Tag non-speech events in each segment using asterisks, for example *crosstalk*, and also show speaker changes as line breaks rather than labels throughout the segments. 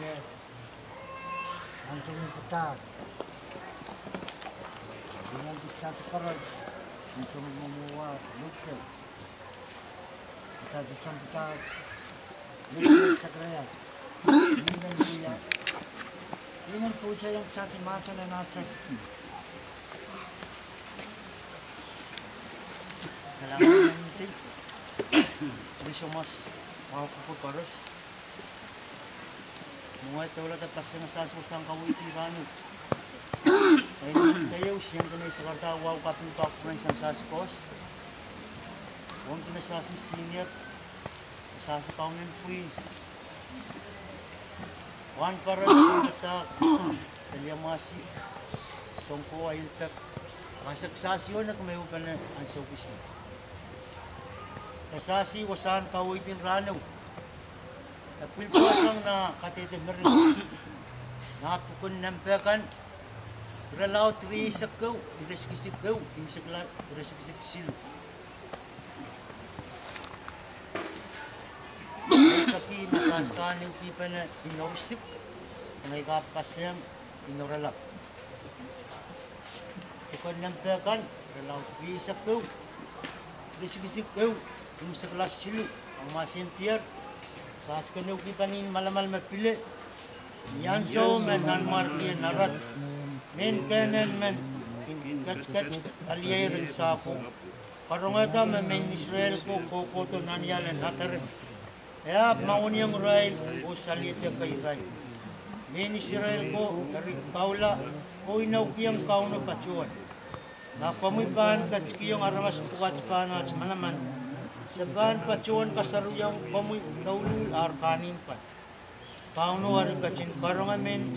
Iya. Langsung. Dengan. Langsung memuat. Kita bisa Dengan puja yang satu dan nasir, dalam
hal nanti, bisa mas mau kuput harus. Mga ito wala tatas na sasosang kawiti rano. *coughs* Ay naman kayo, siyang kanay sa karta, wow kapin pa ako ng isang sasikos. Huwag ko na sa si senior. Sasakaw ng puy. Wan para sa katak. Talyamasi. Songko ayun tak. Kasaksasyon na kumayo pa na ang sopis mo. Kasasi wasan kaway din ranaw. Napulpasang na katitimirlo. Natukon ng pekan. Ralaw tri sakaw. Iraskisik gaw. Imsakla. Iraskisik silo. Kaki masaskan yung pipa na inausik. Ngay kapas niyang inoralap. Tukon ng pekan. Ralaw tri sakaw. Iraskisik gaw. Imsakla silu, Ang masintiyer. सांस के नौकी तनी मलमल में पिले यांसो में नन मार दिए नरत मेन कहने में कच कच अलिये इंसाफों परोंगता में मैं इसराइल को कोको तो नानिया ले नाथर या माउनियम राइल वो सालिये ते कई राइल मैं इसराइल को रिकाउला कोई नौकियम काउनो पचोन ना कमी पान कच कियों अरमस पुकाच पान आज मनमन Sebahan pacuan kasaru yang kamu dahulu arkanin pa. Pauno waru kacin barong amin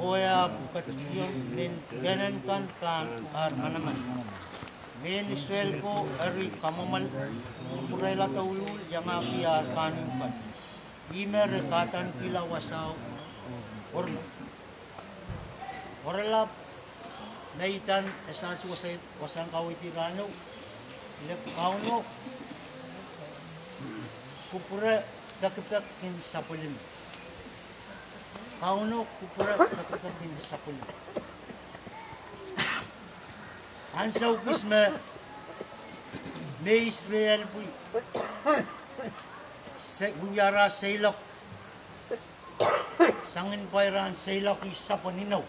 Oya aku kacin min ganan kan kan ar manaman. Kamamal kurela dahulu yang api arkanin pa. Ime rekatan pila wasaw orna. Orlap naitan esasi wasang kawitiranu kauno. Kupura dakipak kin sapulin. Kauno kupura dakipak kin sapulin. Ansaw kisme me Israel bui. Se buyara seilok. Sangin pairan seilok isapaninaw.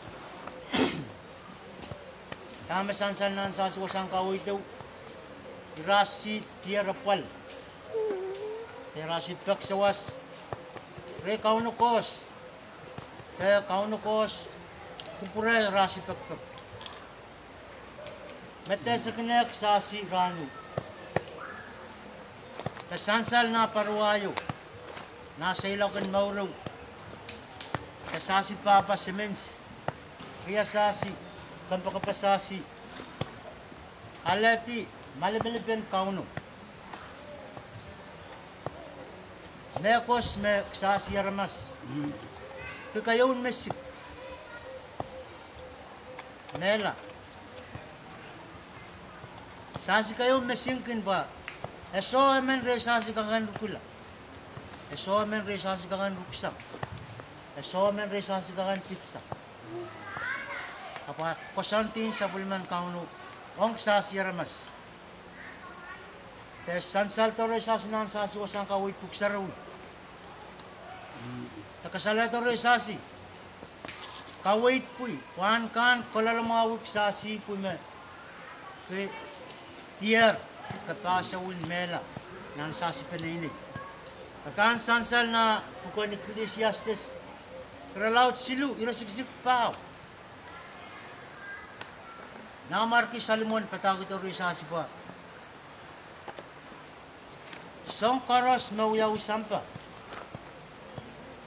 Tama sansan nan sa suwasang daw. Rasi Tierapal. Rasi Peksawas. Re Kaunukos. Kaya Kaunukos. Kupure Rasi Pekpek. Mete sa kinek sa si Ranu. Kasansal na paruayo. Nasa ilaw kan mauraw. Kasasi Papa Semens. Kaya sasi. Kampakapasasi. Alati. Malibalipan kauno. Mekos me ksasi aramas. Kikayon mesik. Mela. Sasi kayo mesingkin ba? Eso emen re sasi kakan rukula. Eso emen re sasi kakan ruksang. Eso emen re sasi kakan pizza. Apa kosantin sa bulman kauno. Ong sasi aramas. Kaya sansal to rin sa sinan sa siwasang kawit puksaraw. Takasala to rin sa si. Kawait puy. Kuhan kan kolalamawik sa si puy me. Kaya tiyer kapasawin mela nan sa si paninig. Kakan sansal na ni Ecclesiastes. Kralaut silu, irasiksik pao. Namar ki Salomon patagit to rin sa si pa. Sankaras Moya Sampa.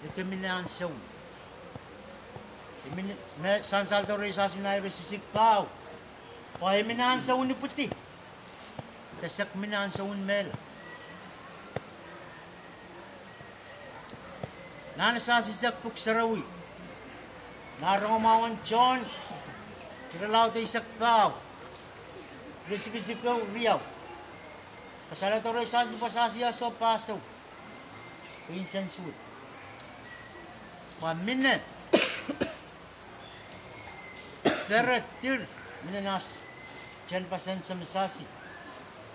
Ito minaan sa May San Salvatore sa sinayro si Sigpaw. Kaya minaan sa ni puti. Tasak minaan sa serawi. mela. Nanasasisak puksarawi. Narangumawan John. Kiralaw tayo sakpaw. kau riau. Kasala to rin sa si pasasya so paso. Pinsan suit. pa minne. Pero tir minne nas chen pasen sa misasi.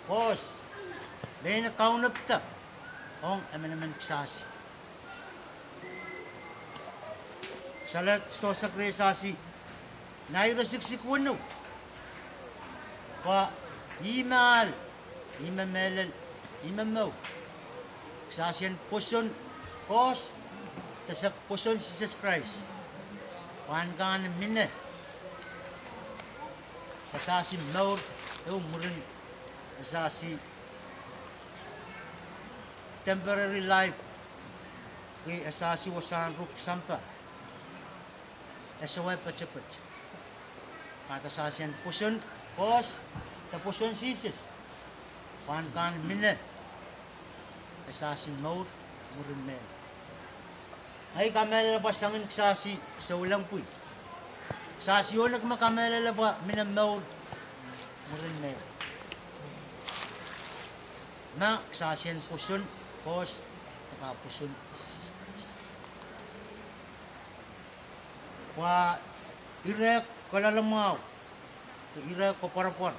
Pos. Bena kaunap ta. Ong amen amen ksasi. Salat sto sa kresasi. Naira siksik wano. Pa imal. imamel imamaw sa siyan puson kos ta sa puson Jesus Christ. Wan kan minne. Sa si maw eu murin sa temporary life. Ki asasi wasan ruk sampa. Pa cepat. kata sa siyan puson kos ta puson Jesus. Pan kan minne asasi maur murin men ay kamela pa sangin sasi sa ulang puy sasi yun nagmakamela ba minam maur murin men na sasian pusun pos nakapusun wa irek kalalamaw irek ko parapar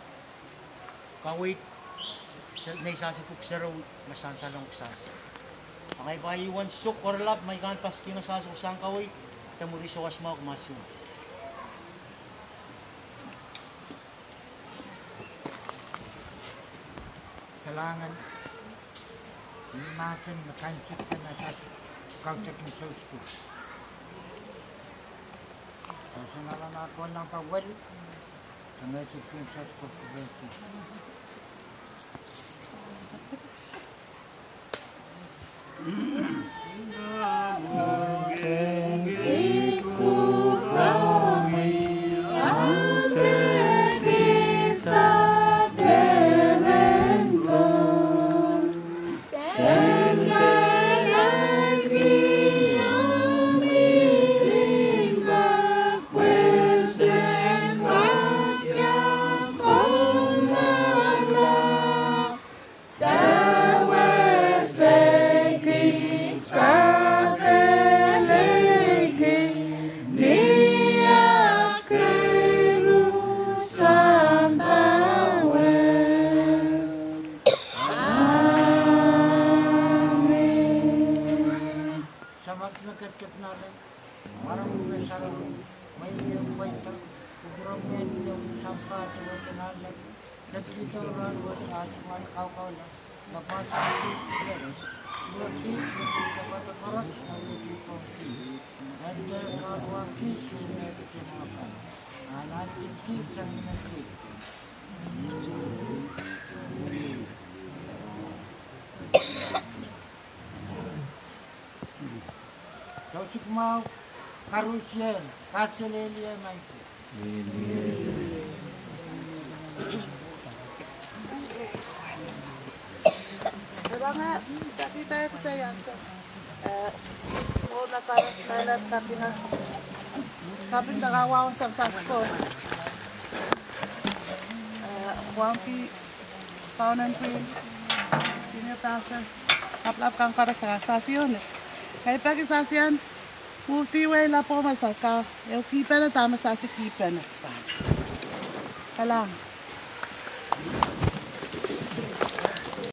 kawit sa saraw masansalong sasi. Angay pa iwan suk or lap may kan paski na sasi usang kawit tamuri sa wasma kumasun
Kailangan natin makansip sa nasa culture ng sa school. Kasi nalang ako ng pagwal, sa nasa school sa school Mm. dapat di Kau sik mau karusian, kasih lelia maiki.
Kailangan, tapi tayo sa yan. So, eh, una para sa Thailand, tapi na, tapi nakawawang sa saskos. Eh, wampi, kaunan pi, pinatasa, aplap kang para sa sasyon. Kaya pagi sasyan, Multi way la po masaka. Eu kipa na tama sa si kipa na. Kalang.